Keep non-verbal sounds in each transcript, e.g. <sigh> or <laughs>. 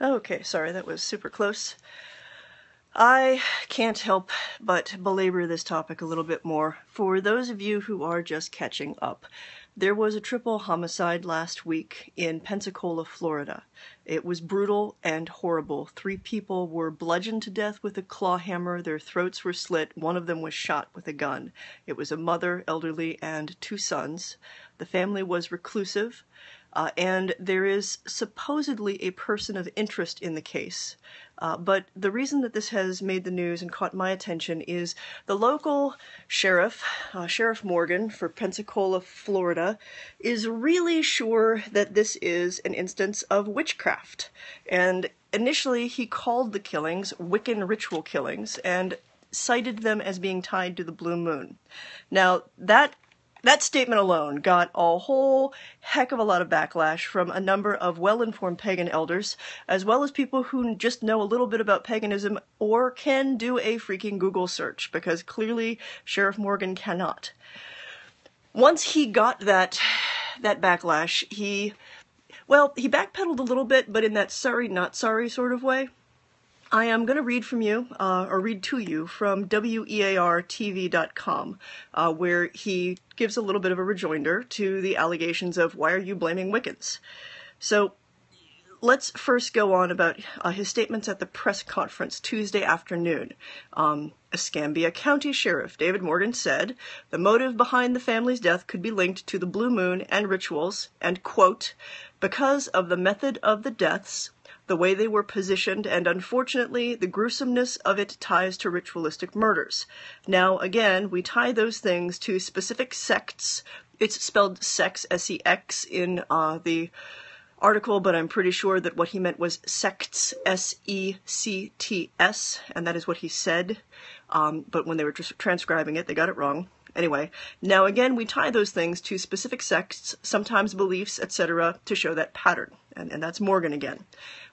Okay, sorry, that was super close. I can't help but belabor this topic a little bit more. For those of you who are just catching up, there was a triple homicide last week in Pensacola, Florida. It was brutal and horrible. Three people were bludgeoned to death with a claw hammer, their throats were slit, one of them was shot with a gun. It was a mother, elderly, and two sons. The family was reclusive. Uh, and there is supposedly a person of interest in the case. Uh, but the reason that this has made the news and caught my attention is the local sheriff, uh, Sheriff Morgan for Pensacola, Florida, is really sure that this is an instance of witchcraft. And initially, he called the killings Wiccan ritual killings and cited them as being tied to the blue moon. Now, that that statement alone got a whole heck of a lot of backlash from a number of well informed pagan elders, as well as people who just know a little bit about paganism or can do a freaking Google search, because clearly Sheriff Morgan cannot. Once he got that, that backlash, he, well, he backpedaled a little bit, but in that sorry, not sorry sort of way. I am going to read from you, uh, or read to you, from WEARTV.com, uh, where he gives a little bit of a rejoinder to the allegations of why are you blaming Wiccans? So let's first go on about uh, his statements at the press conference Tuesday afternoon. Um, Escambia County Sheriff David Morgan said the motive behind the family's death could be linked to the blue moon and rituals, and, quote, because of the method of the deaths, the way they were positioned, and unfortunately, the gruesomeness of it ties to ritualistic murders. Now, again, we tie those things to specific sects. It's spelled sex, S E X, in uh, the article, but I'm pretty sure that what he meant was sects, S E C T S, and that is what he said. Um, but when they were tr- transcribing it, they got it wrong. Anyway, now again, we tie those things to specific sects, sometimes beliefs, etc., to show that pattern. And, and that's Morgan again.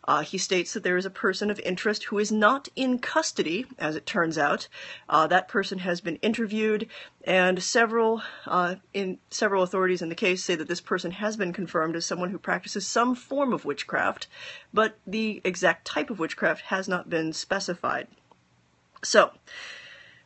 Uh, he states that there is a person of interest who is not in custody, as it turns out. Uh, that person has been interviewed, and several uh, in several authorities in the case say that this person has been confirmed as someone who practices some form of witchcraft, but the exact type of witchcraft has not been specified. So.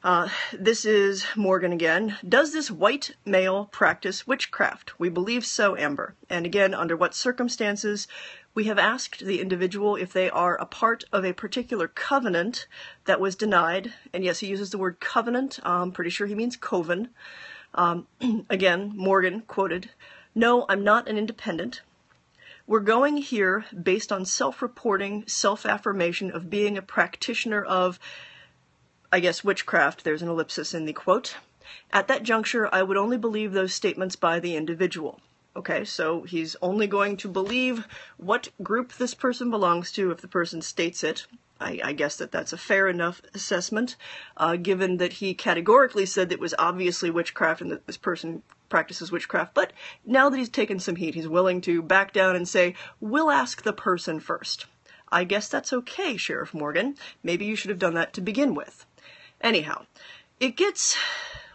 Uh, this is Morgan again. Does this white male practice witchcraft? We believe so, Amber. And again, under what circumstances? We have asked the individual if they are a part of a particular covenant that was denied. And yes, he uses the word covenant. I'm pretty sure he means coven. Um, <clears throat> again, Morgan quoted, No, I'm not an independent. We're going here based on self reporting, self affirmation of being a practitioner of, I guess, witchcraft. There's an ellipsis in the quote. At that juncture, I would only believe those statements by the individual. Okay, so he's only going to believe what group this person belongs to if the person states it. I, I guess that that's a fair enough assessment, uh, given that he categorically said that it was obviously witchcraft and that this person practices witchcraft. But now that he's taken some heat, he's willing to back down and say, we'll ask the person first. I guess that's okay, Sheriff Morgan. Maybe you should have done that to begin with. Anyhow, it gets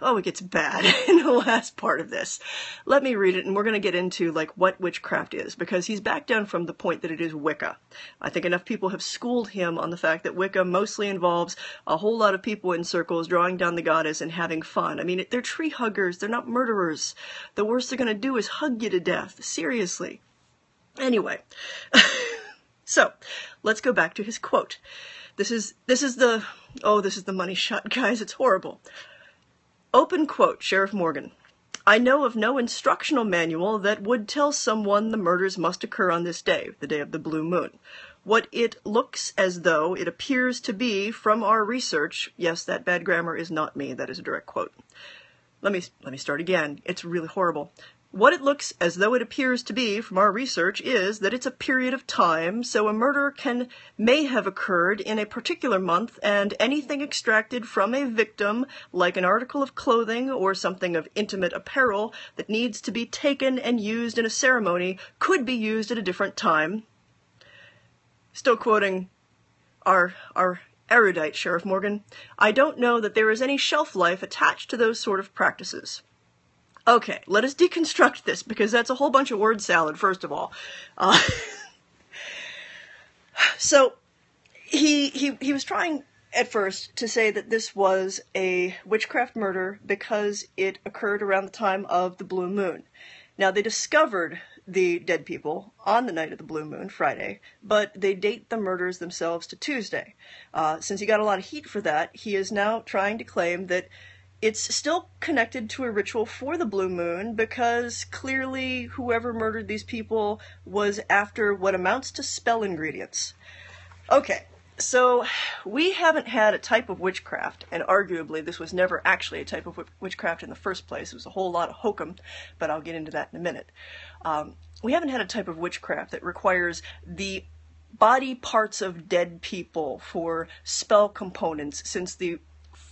oh, it gets bad <laughs> in the last part of this. Let me read it, and we're going to get into like what witchcraft is because he's back down from the point that it is Wicca. I think enough people have schooled him on the fact that Wicca mostly involves a whole lot of people in circles drawing down the goddess and having fun. I mean, they're tree huggers. They're not murderers. The worst they're going to do is hug you to death. Seriously. Anyway. <laughs> so, let's go back to his quote. This is this is the oh this is the money shot <laughs> guys it's horrible Open quote, Sheriff Morgan. I know of no instructional manual that would tell someone the murders must occur on this day, the day of the blue moon. What it looks as though it appears to be from our research, yes, that bad grammar is not me, that is a direct quote. Let me let me start again. It's really horrible. What it looks as though it appears to be from our research is that it's a period of time, so a murder can may have occurred in a particular month, and anything extracted from a victim, like an article of clothing or something of intimate apparel that needs to be taken and used in a ceremony, could be used at a different time. Still quoting our our erudite Sheriff Morgan, I don't know that there is any shelf life attached to those sort of practices. Okay, let us deconstruct this because that's a whole bunch of word salad, first of all. Uh, <laughs> So he he he was trying at first to say that this was a witchcraft murder because it occurred around the time of the blue moon. Now they discovered the dead people on the night of the blue moon, Friday, but they date the murders themselves to Tuesday. Uh, since he got a lot of heat for that, he is now trying to claim that it's still connected to a ritual for the blue moon because clearly whoever murdered these people was after what amounts to spell ingredients. Okay, so we haven't had a type of witchcraft, and arguably this was never actually a type of witchcraft in the first place. It was a whole lot of hokum, but I'll get into that in a minute. Um, we haven't had a type of witchcraft that requires the body parts of dead people for spell components since the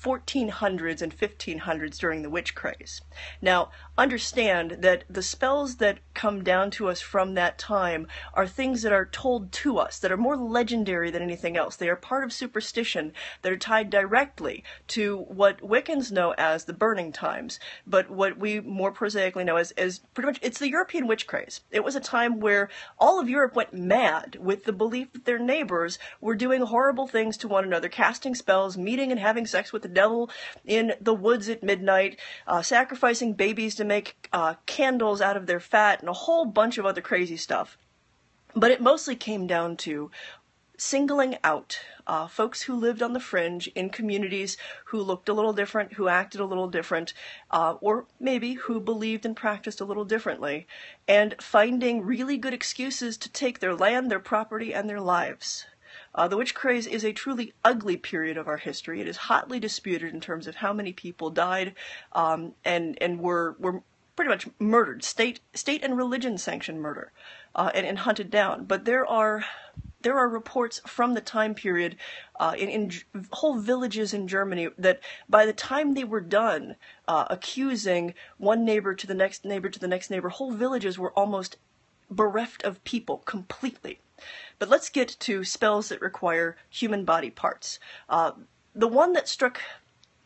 1400s and 1500s during the witch craze. Now, understand that the spells that come down to us from that time are things that are told to us, that are more legendary than anything else. They are part of superstition that are tied directly to what Wiccans know as the burning times, but what we more prosaically know as, as pretty much it's the European witch craze. It was a time where all of Europe went mad with the belief that their neighbors were doing horrible things to one another, casting spells, meeting and having sex with the devil in the woods at midnight, uh, sacrificing babies to make uh, candles out of their fat, and a whole bunch of other crazy stuff. But it mostly came down to singling out uh, folks who lived on the fringe in communities who looked a little different, who acted a little different, uh, or maybe who believed and practiced a little differently, and finding really good excuses to take their land, their property, and their lives. Uh, the witch craze is a truly ugly period of our history. It is hotly disputed in terms of how many people died um, and and were were pretty much murdered, state state and religion sanctioned murder, uh, and, and hunted down. But there are there are reports from the time period uh, in, in, whole villages in Germany that by the time they were done uh, accusing one neighbor to the next neighbor to the next neighbor, whole villages were almost bereft of people completely. But let's get to spells that require human body parts. Uh, the one that struck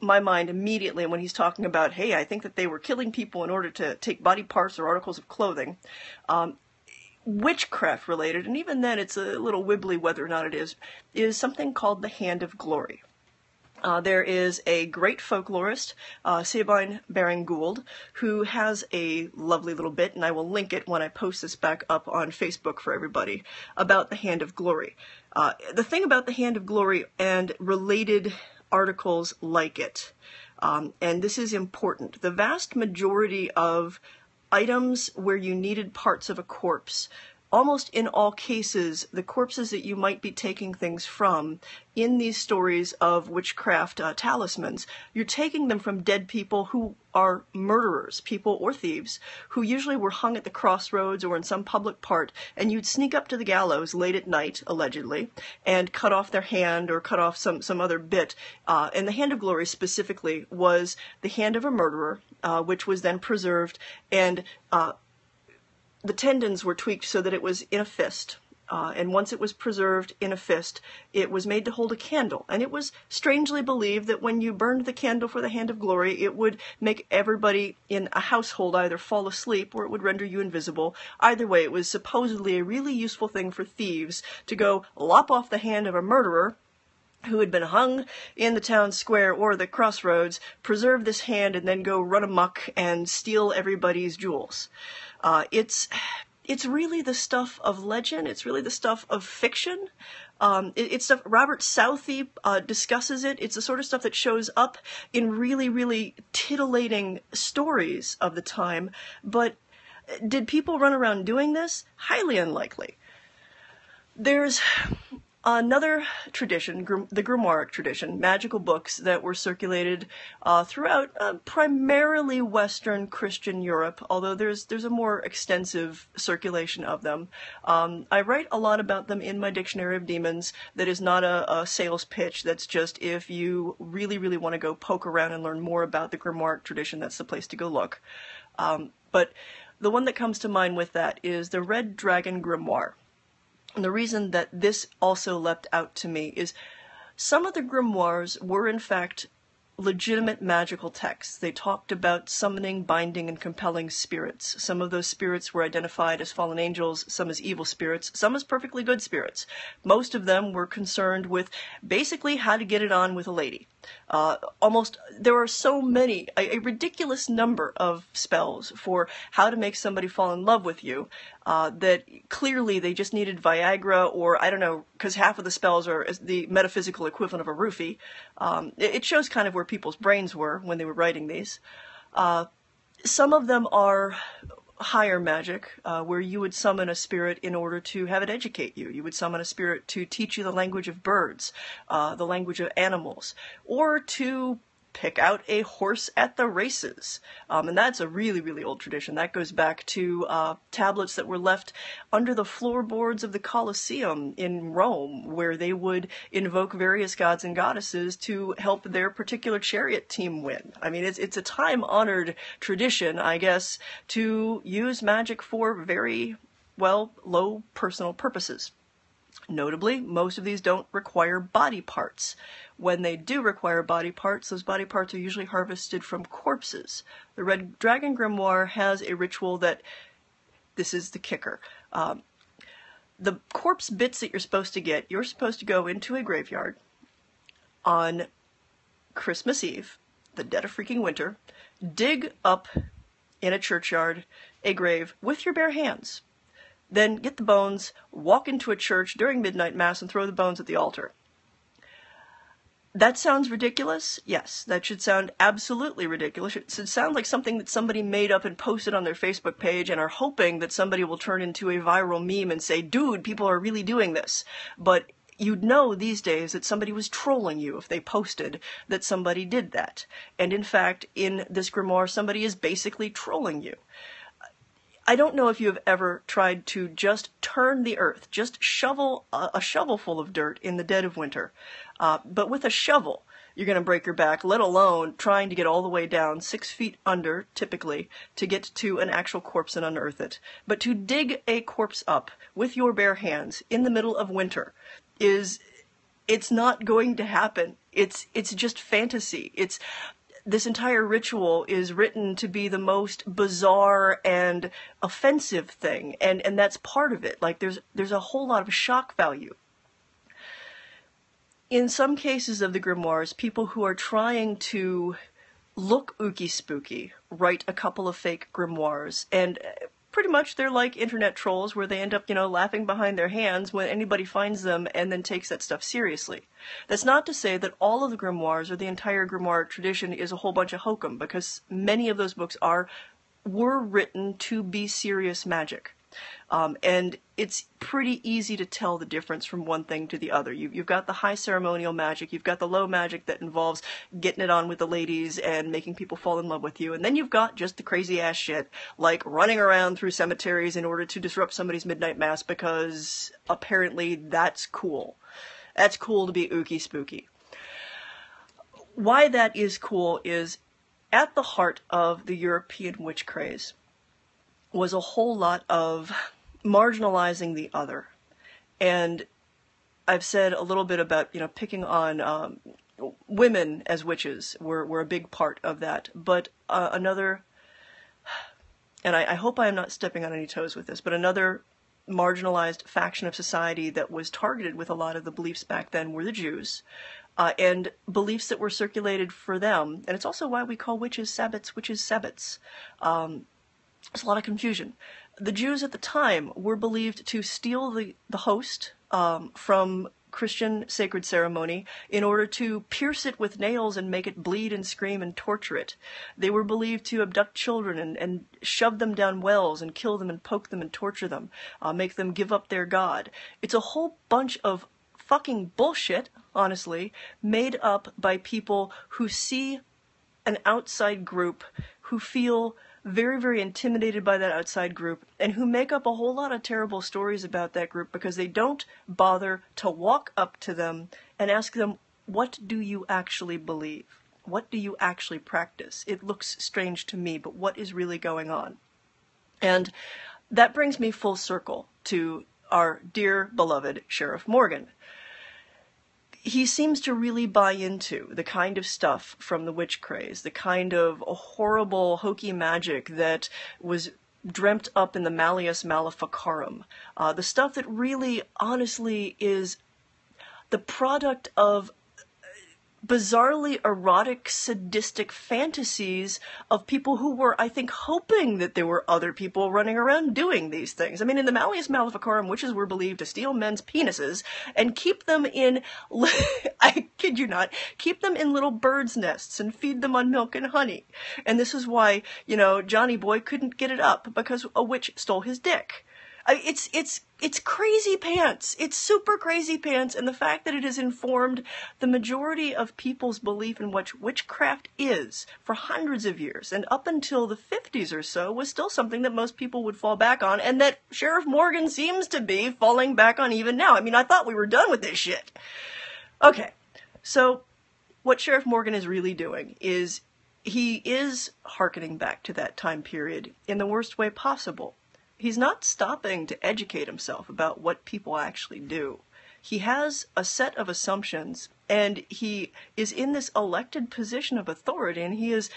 my mind immediately when he's talking about, hey, I think that they were killing people in order to take body parts or articles of clothing, um, witchcraft related, and even then it's a little wibbly whether or not it is, is something called the Hand of Glory. Uh, there is a great folklorist, uh, Sabine Baring Gould, who has a lovely little bit, and I will link it when I post this back up on Facebook for everybody, about the Hand of Glory. Uh, the thing about the Hand of Glory and related articles like it, um, and this is important, the vast majority of items where you needed parts of a corpse almost in all cases, the corpses that you might be taking things from in these stories of witchcraft uh, talismans, you're taking them from dead people who are murderers, people or thieves, who usually were hung at the crossroads or in some public part, and you'd sneak up to the gallows late at night, allegedly, and cut off their hand or cut off some, some other bit. Uh, and the Hand of Glory specifically was the hand of a murderer, uh, which was then preserved and uh, the tendons were tweaked so that it was in a fist. Uh, and once it was preserved in a fist, it was made to hold a candle. And it was strangely believed that when you burned the candle for the hand of glory, it would make everybody in a household either fall asleep or it would render you invisible. Either way, it was supposedly a really useful thing for thieves to go lop off the hand of a murderer who had been hung in the town square or the crossroads, preserve this hand, and then go run amuck and steal everybody's jewels. Uh, it's it's really the stuff of legend. It's really the stuff of fiction. Um, it, it's stuff Robert Southey uh, discusses it. It's the sort of stuff that shows up in really, really titillating stories of the time. But did people run around doing this? Highly unlikely. There's Another tradition, the Grimoire tradition, magical books that were circulated uh, throughout uh, primarily Western Christian Europe, although there's there's a more extensive circulation of them. Um, I write a lot about them in my Dictionary of Demons. That is not a, a sales pitch. That's just if you really really want to go poke around and learn more about the Grimoire tradition, that's the place to go look. Um, but the one that comes to mind with that is the Red Dragon Grimoire. And the reason that this also leapt out to me is some of the grimoires were in fact legitimate magical texts. They talked about summoning, binding, and compelling spirits. Some of those spirits were identified as fallen angels, some as evil spirits, some as perfectly good spirits. Most of them were concerned with basically how to get it on with a lady. Uh, almost, there are so many, a, a, ridiculous number of spells for how to make somebody fall in love with you, uh, that clearly they just needed Viagra or, I don't know, because half of the spells are the metaphysical equivalent of a roofie. Um, it, it, shows kind of where people's brains were when they were writing these. Uh, some of them are higher magic, uh, where you would summon a spirit in order to have it educate you. You would summon a spirit to teach you the language of birds, uh, the language of animals, or to pick out a horse at the races. Um, and that's a really, really old tradition. That goes back to uh, tablets that were left under the floorboards of the Colosseum in Rome, where they would invoke various gods and goddesses to help their particular chariot team win. I mean, it's, it's a time honored tradition, I guess, to use magic for very, well, low personal purposes. Notably, most of these don't require body parts. When they do require body parts, those body parts are usually harvested from corpses. The Red Dragon Grimoire has a ritual that this is the kicker. Um, the corpse bits that you're supposed to get, you're supposed to go into a graveyard on Christmas Eve, the dead of freaking winter, dig up in a churchyard a grave with your bare hands. Then get the bones, walk into a church during midnight mass, and throw the bones at the altar. That sounds ridiculous? Yes, that should sound absolutely ridiculous. It should sound like something that somebody made up and posted on their Facebook page and are hoping that somebody will turn into a viral meme and say, dude, people are really doing this. But you'd know these days that somebody was trolling you if they posted that somebody did that. And in fact, in this grimoire, somebody is basically trolling you. I don't know if you have ever tried to just turn the earth, just shovel a, a shovelful of dirt in the dead of winter. Uh, but with a shovel, you're going to break your back, let alone trying to get all the way down six feet under, typically, to get to an actual corpse and unearth it. But to dig a corpse up with your bare hands in the middle of winter is, it's not going to happen. It's, it's just fantasy. It's, this entire ritual is written to be the most bizarre and offensive thing and and that's part of it. Like there's there's a whole lot of shock value. In some cases of the grimoires people who are trying to look ooky spooky write a couple of fake grimoires and pretty much they're like internet trolls where they end up, you know, laughing behind their hands when anybody finds them and then takes that stuff seriously. That's not to say that all of the grimoires or the entire grimoire tradition is a whole bunch of hokum, because many of those books are were written to be serious magic. Um, and it's pretty easy to tell the difference from one thing to the other. You've, you've got the high ceremonial magic, you've got the low magic that involves getting it on with the ladies and making people fall in love with you, and then you've got just the crazy ass shit like running around through cemeteries in order to disrupt somebody's midnight mass because apparently that's cool. That's cool to be ooky spooky. Why that is cool is at the heart of the European witch craze was a whole lot of marginalizing the other. And I've said a little bit about, you know, picking on um, women as witches were, were a big part of that. But uh, another, and I, I hope I am not stepping on any toes with this, but another marginalized faction of society that was targeted with a lot of the beliefs back then were the Jews. Uh, and beliefs that were circulated for them. And it's also why we call witches sabbats witches sabbats. Um, there's a lot of confusion. The Jews at the time were believed to steal the, the host um, from Christian sacred ceremony in order to pierce it with nails and make it bleed and scream and torture it. They were believed to abduct children and, and shove them down wells and kill them and poke them and torture them, uh, make them give up their God. It's a whole bunch of fucking bullshit, honestly, made up by people who see an outside group who feel very, very intimidated by that outside group and who make up a whole lot of terrible stories about that group because they don't bother to walk up to them and ask them, What do you actually believe? What do you actually practice? It looks strange to me, but what is really going on? And that brings me full circle to our dear beloved Sheriff Morgan. He seems to really buy into the kind of stuff from the witch craze, the kind of horrible, hokey magic that was dreamt up in the Malleus Maleficarum. Uh, the stuff that really, honestly, is the product of bizarrely erotic, sadistic fantasies of people who were, I think, hoping that there were other people running around doing these things. I mean, in the Malleus Maleficarum, witches were believed to steal men's penises and keep them in, <laughs> I kid you not, keep them in little birds' nests and feed them on milk and honey. And this is why, you know, Johnny Boy couldn't get it up because a witch stole his dick. It's it's it's crazy pants. It's super crazy pants, and the fact that it has informed the majority of people's belief in what witchcraft is for hundreds of years, and up until the 50s or so, was still something that most people would fall back on, and that Sheriff Morgan seems to be falling back on even now. I mean, I thought we were done with this shit. Okay, so what Sheriff Morgan is really doing is he is harkening back to that time period in the worst way possible he's not stopping to educate himself about what people actually do. He has a set of assumptions and he is in this elected position of authority and he is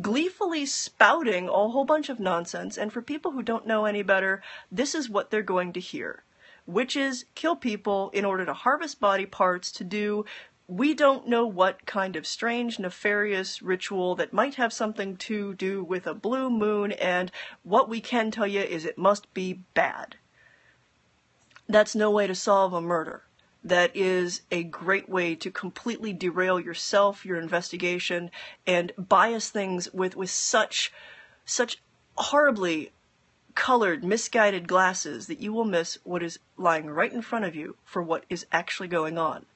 gleefully spouting a whole bunch of nonsense. And for people who don't know any better, this is what they're going to hear. Witches kill people in order to harvest body parts to do we don't know what kind of strange, nefarious ritual that might have something to do with a blue moon, and what we can tell you is it must be bad. That's no way to solve a murder. That is a great way to completely derail yourself, your investigation, and bias things with, with such, such horribly colored, misguided glasses that you will miss what is lying right in front of you for what is actually going on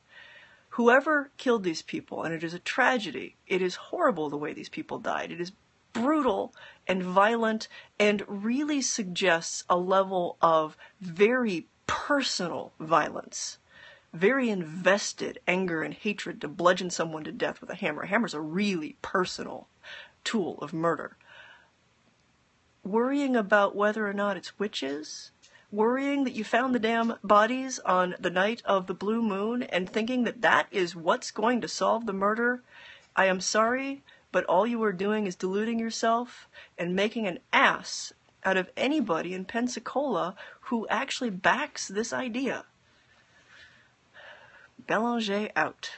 whoever killed these people, and it is a tragedy, it is horrible the way these people died. It is brutal and violent and really suggests a level of very personal violence. Very invested anger and hatred to bludgeon someone to death with a hammer. A hammer's a really personal tool of murder. Worrying about whether or not it's witches worrying that you found the damn bodies on the night of the blue moon and thinking that that is what's going to solve the murder, I am sorry, but all you are doing is deluding yourself and making an ass out of anybody in Pensacola who actually backs this idea. Belanger out.